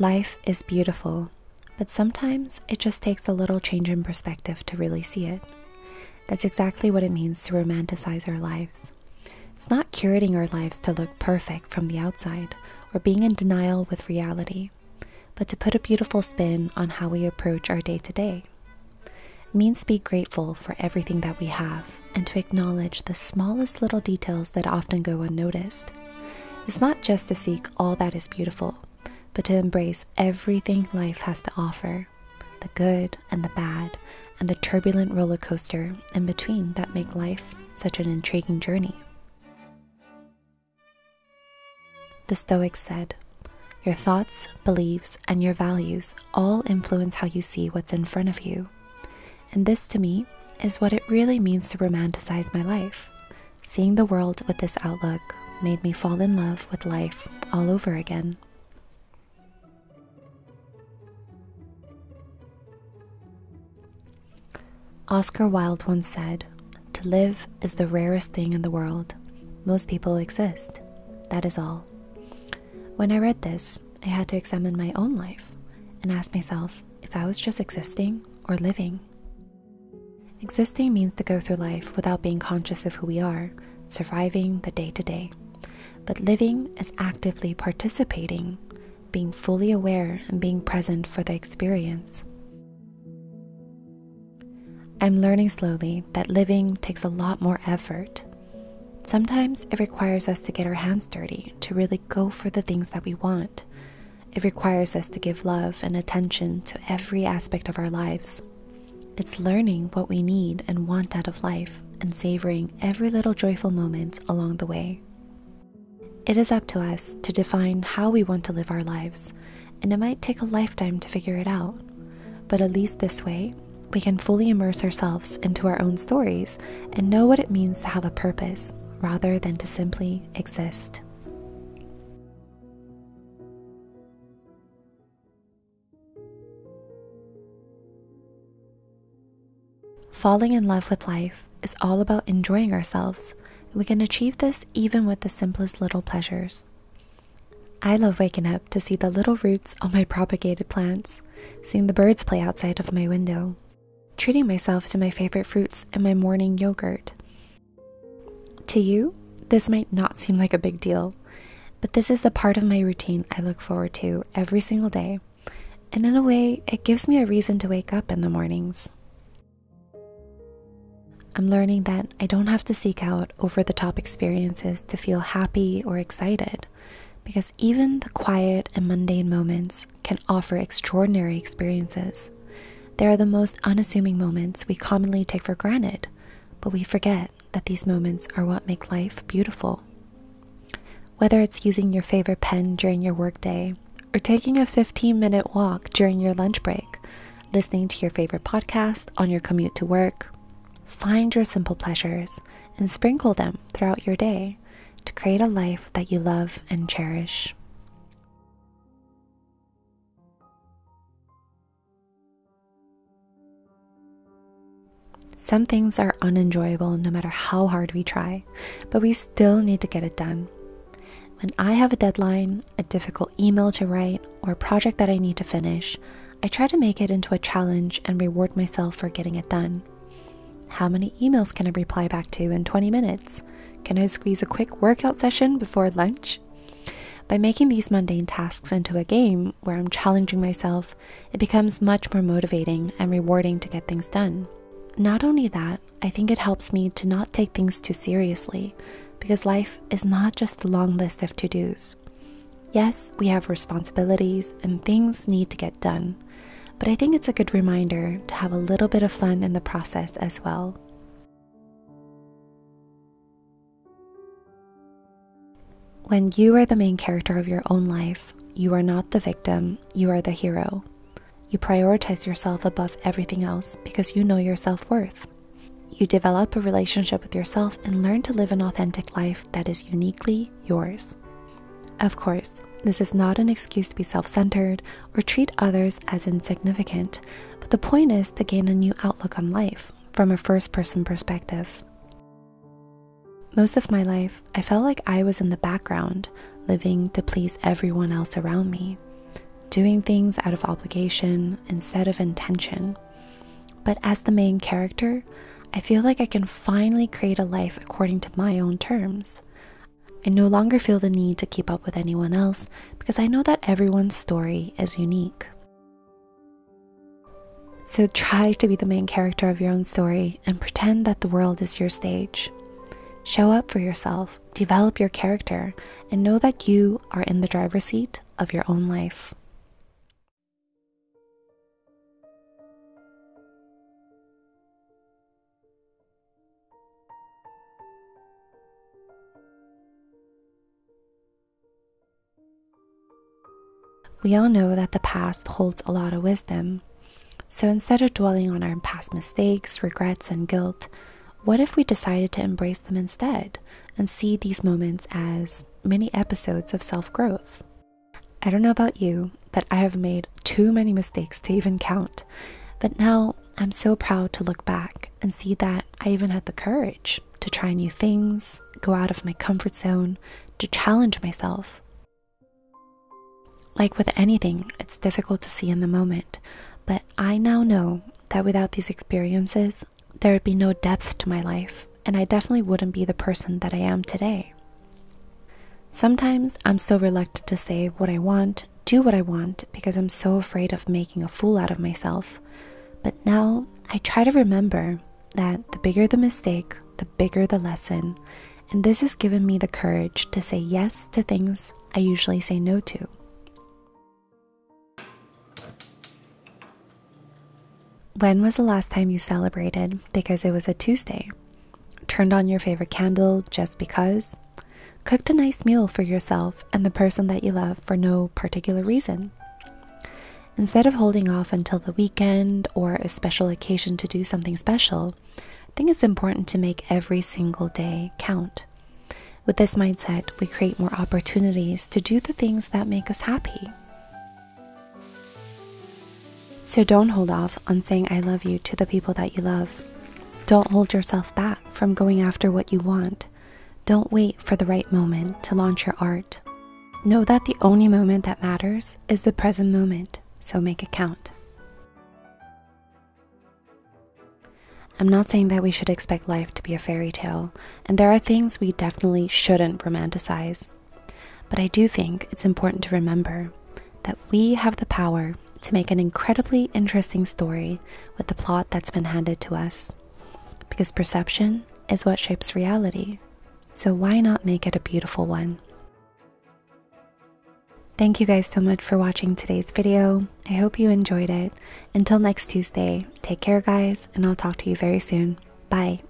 Life is beautiful, but sometimes it just takes a little change in perspective to really see it. That's exactly what it means to romanticize our lives. It's not curating our lives to look perfect from the outside or being in denial with reality, but to put a beautiful spin on how we approach our day to day. It means to be grateful for everything that we have and to acknowledge the smallest little details that often go unnoticed. It's not just to seek all that is beautiful, but to embrace everything life has to offer the good and the bad, and the turbulent roller coaster in between that make life such an intriguing journey. The Stoics said, Your thoughts, beliefs, and your values all influence how you see what's in front of you. And this, to me, is what it really means to romanticize my life. Seeing the world with this outlook made me fall in love with life all over again. Oscar Wilde once said, To live is the rarest thing in the world. Most people exist. That is all. When I read this, I had to examine my own life and ask myself if I was just existing or living. Existing means to go through life without being conscious of who we are, surviving the day to day. But living is actively participating, being fully aware and being present for the experience. I'm learning slowly that living takes a lot more effort. Sometimes it requires us to get our hands dirty to really go for the things that we want. It requires us to give love and attention to every aspect of our lives. It's learning what we need and want out of life and savoring every little joyful moment along the way. It is up to us to define how we want to live our lives, and it might take a lifetime to figure it out. But at least this way, we can fully immerse ourselves into our own stories and know what it means to have a purpose rather than to simply exist. Falling in love with life is all about enjoying ourselves, and we can achieve this even with the simplest little pleasures. I love waking up to see the little roots on my propagated plants, seeing the birds play outside of my window, treating myself to my favorite fruits and my morning yogurt. To you, this might not seem like a big deal, but this is a part of my routine I look forward to every single day, and in a way, it gives me a reason to wake up in the mornings. I'm learning that I don't have to seek out over the top experiences to feel happy or excited, because even the quiet and mundane moments can offer extraordinary experiences. They are the most unassuming moments we commonly take for granted, but we forget that these moments are what make life beautiful. Whether it's using your favorite pen during your workday, or taking a 15 minute walk during your lunch break, listening to your favorite podcast on your commute to work, find your simple pleasures and sprinkle them throughout your day to create a life that you love and cherish. Some things are unenjoyable no matter how hard we try, but we still need to get it done. When I have a deadline, a difficult email to write, or a project that I need to finish, I try to make it into a challenge and reward myself for getting it done. How many emails can I reply back to in 20 minutes? Can I squeeze a quick workout session before lunch? By making these mundane tasks into a game where I'm challenging myself, it becomes much more motivating and rewarding to get things done. Not only that, I think it helps me to not take things too seriously because life is not just a long list of to dos. Yes, we have responsibilities and things need to get done, but I think it's a good reminder to have a little bit of fun in the process as well. When you are the main character of your own life, you are not the victim, you are the hero. You prioritize yourself above everything else because you know your self worth. You develop a relationship with yourself and learn to live an authentic life that is uniquely yours. Of course, this is not an excuse to be self centered or treat others as insignificant, but the point is to gain a new outlook on life from a first person perspective. Most of my life, I felt like I was in the background, living to please everyone else around me doing things out of obligation instead of intention. But as the main character, I feel like I can finally create a life according to my own terms. I no longer feel the need to keep up with anyone else because I know that everyone's story is unique. So try to be the main character of your own story and pretend that the world is your stage. Show up for yourself, develop your character, and know that you are in the driver's seat of your own life. We all know that the past holds a lot of wisdom. So instead of dwelling on our past mistakes, regrets, and guilt, what if we decided to embrace them instead and see these moments as mini episodes of self growth? I don't know about you, but I have made too many mistakes to even count. But now I'm so proud to look back and see that I even had the courage to try new things, go out of my comfort zone, to challenge myself. Like with anything, it's difficult to see in the moment, but I now know that without these experiences, there would be no depth to my life, and I definitely wouldn't be the person that I am today. Sometimes I'm so reluctant to say what I want, do what I want, because I'm so afraid of making a fool out of myself. But now I try to remember that the bigger the mistake, the bigger the lesson, and this has given me the courage to say yes to things I usually say no to. When was the last time you celebrated because it was a Tuesday? Turned on your favorite candle just because? Cooked a nice meal for yourself and the person that you love for no particular reason? Instead of holding off until the weekend or a special occasion to do something special, I think it's important to make every single day count. With this mindset, we create more opportunities to do the things that make us happy. So don't hold off on saying I love you to the people that you love. Don't hold yourself back from going after what you want. Don't wait for the right moment to launch your art. Know that the only moment that matters is the present moment, so make it count. I'm not saying that we should expect life to be a fairy tale, and there are things we definitely shouldn't romanticize. But I do think it's important to remember that we have the power to make an incredibly interesting story with the plot that's been handed to us. Because perception is what shapes reality, so why not make it a beautiful one? Thank you guys so much for watching today's video. I hope you enjoyed it. Until next Tuesday, take care, guys, and I'll talk to you very soon. Bye.